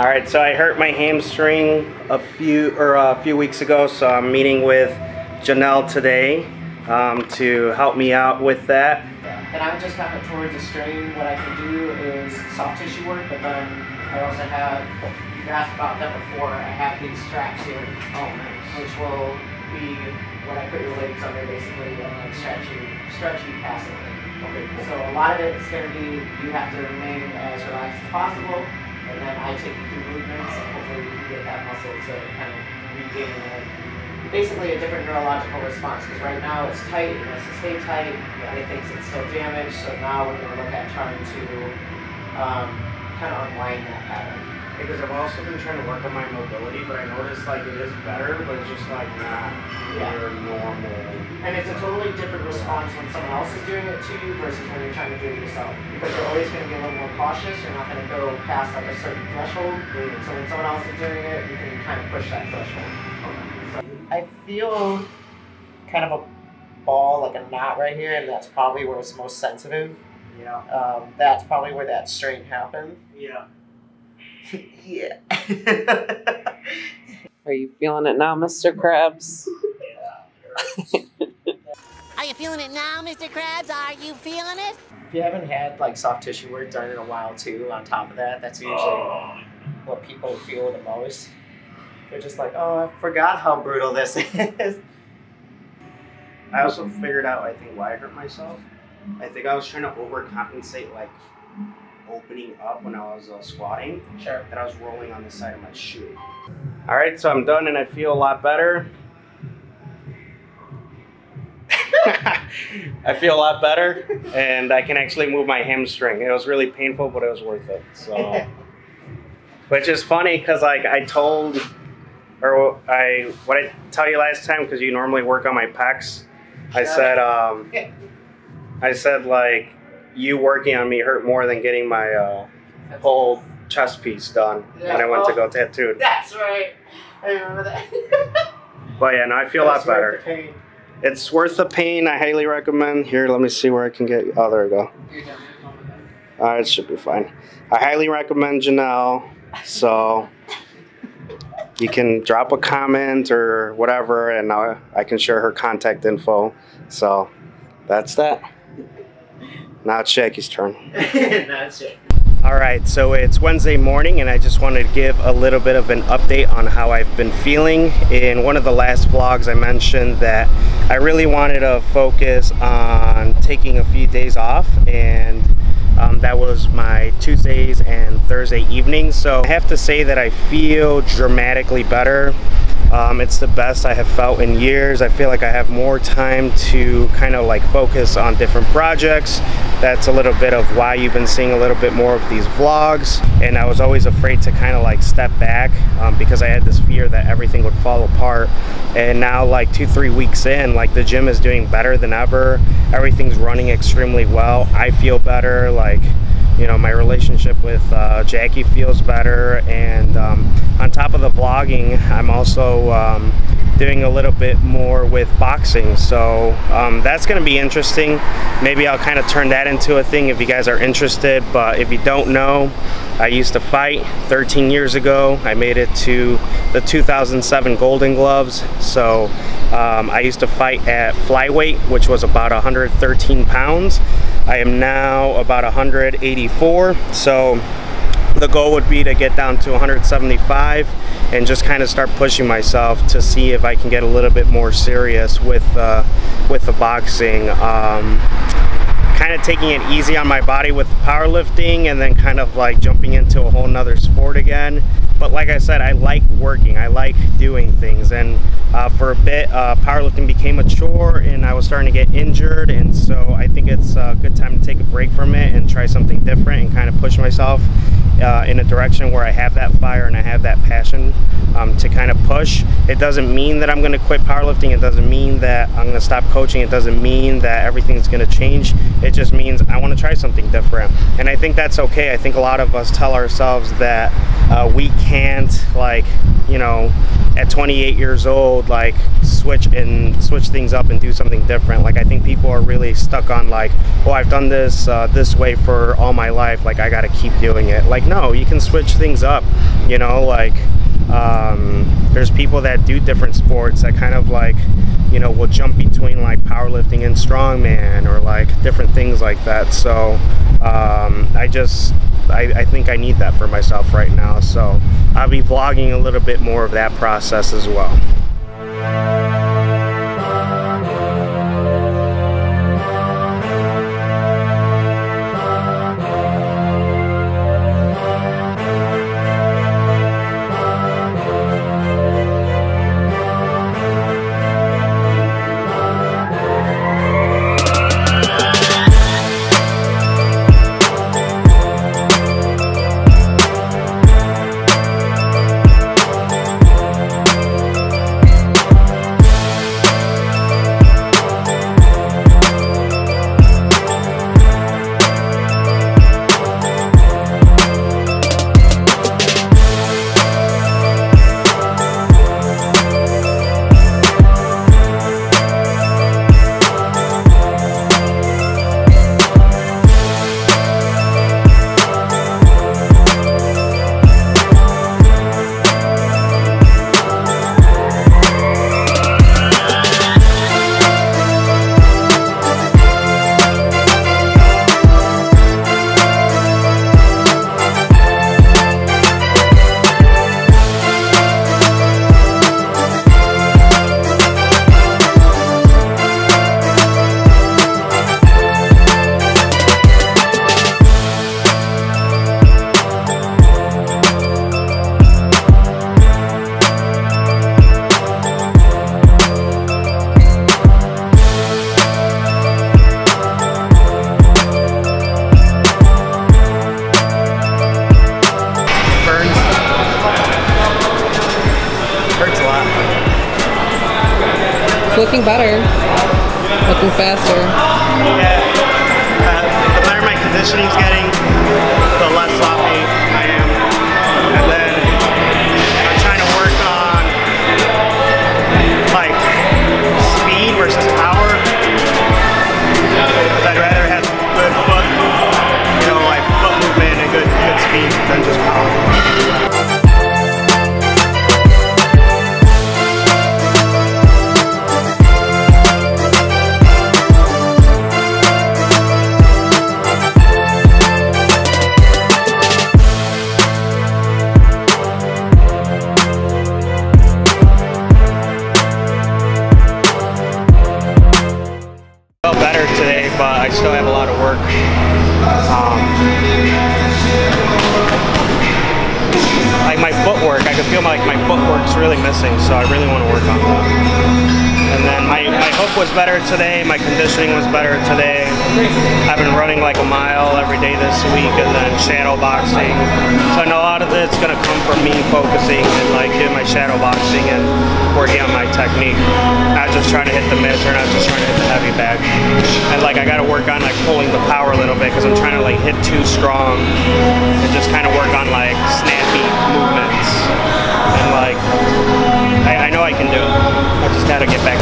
All right, so I hurt my hamstring a few or a few weeks ago, so I'm meeting with Janelle today um, to help me out with that. And I'm just kind of towards the strain. What I can do is soft tissue work, but then I also have, you asked about that before, I have these straps here. Oh, nice. Which will be when I put your legs under basically and like stretch you, stretch you passively. Okay, So a lot of it's going to be, you have to remain as relaxed as possible, and then I take you through movements, and hopefully we can get that muscle to kind of regain a, basically a different neurological response, because right now it's tight, it has to stay tight, it thinks it's still damaged, so now we're going to look at trying to um, kind of unwind that pattern. Because I've also been trying to work on my mobility, but I noticed like it is better, but it's just like not Yeah. your normal. And it's a totally different response when someone else is doing it to you versus when you're trying to do it yourself. Because you're always going to be a little more cautious. You're not going to go past like a certain threshold. Mm. So when someone else is doing it, you can kind of push that threshold. So I feel kind of a ball, like a knot right here, and that's probably where it's most sensitive. Yeah. Um, that's probably where that strain happened. Yeah. yeah. Are you feeling it now, Mr. Krabs? Are you feeling it now, Mr. Krabs? Are you feeling it? If you haven't had like soft tissue work done in a while too, on top of that, that's usually what people feel the most. They're just like, oh, I forgot how brutal this is. I also figured out I think why I hurt myself. I think I was trying to overcompensate like opening up when I was uh, squatting. Sure. That I was rolling on the side of my shoe. All right, so I'm done and I feel a lot better. I feel a lot better and I can actually move my hamstring. It was really painful, but it was worth it. So, which is funny because like I told, or I what I tell you last time because you normally work on my pecs. I said, um, I said like you working on me hurt more than getting my uh, whole chest piece done when I went to go tattooed. That's right. I remember that. But yeah, no, I feel a lot better. the pain. It's worth the pain. I highly recommend. Here, let me see where I can get. Oh, there we go. You're. Uh, it should be fine. I highly recommend Janelle. So you can drop a comment or whatever, and I, I can share her contact info. So that's that. Now it's Shaggy's turn. That's it. All right, so it's Wednesday morning, and I just wanted to give a little bit of an update on how I've been feeling. In one of the last vlogs, I mentioned that I really wanted to focus on taking a few days off, and um, that was my Tuesdays and Thursday evenings. So I have to say that I feel dramatically better. Um, it's the best I have felt in years. I feel like I have more time to kind of like focus on different projects. That's a little bit of why you've been seeing a little bit more of these vlogs. And I was always afraid to kind of like step back um, because I had this fear that everything would fall apart. And now, like two, three weeks in, like the gym is doing better than ever. Everything's running extremely well. I feel better. Like, you know my relationship with uh, Jackie feels better. And um, on top of the vlogging I'm also um, doing a little bit more with boxing. So um, that's gonna be interesting. Maybe I'll kind of turn that into a thing if you guys are interested. But if you don't know I used to fight 13 years ago. I made it to the 2007 Golden Gloves. So um, I used to fight at flyweight which was about 113 pounds I am now about 184 so the goal would be to get down to 175 and just kind of start pushing myself to see if I can get a little bit more serious with uh, with the boxing um, kind of taking it easy on my body with powerlifting and then kind of like jumping into a whole nother sport again but like I said I like working I like doing things and uh, for a bit uh, powerlifting became a chore and I was starting to get injured and so I think it's a good time to take a break from it and try something different and kind of push myself uh, in a direction where I have that fire and I have that passion um, to kind of push. It doesn't mean that I'm going to quit powerlifting. It doesn't mean that I'm going to stop coaching. It doesn't mean that everything's going to change. It just means I want to try something different. And I think that's okay. I think a lot of us tell ourselves that uh, we can't like you know, at 28 years old, like switch and switch things up and do something different. Like I think people are really stuck on like, oh, I've done this uh, this way for all my life. Like I got to keep doing it. Like no, you can switch things up. You know, like um, there's people that do different sports that kind of like, you know, will jump between like powerlifting and strongman or like different things like that. So um, I just I, I, think I need that for myself right now. So I'll be vlogging a little bit more of that process as well. Looking better. Looking faster. Yeah. Uh, the better my conditioning's getting, the less sloppy felt better today, but I still have a lot of work. Um, like my footwork, I can feel like my footwork's really missing, so I really want to work on that. And then my, my hook was better today, my conditioning was better today. I've been running like a mile every day this week and then shadow boxing. So I know a lot of it's gonna come from me focusing and like doing my shadow boxing and working on my technique. Not just trying to hit the mitts or not just trying to hit the heavy bag. And like I gotta work on like pulling the power a little bit because I'm trying to like hit too strong and just kind of work on like snappy movements. And like, I, I know I can do it. I just gotta get back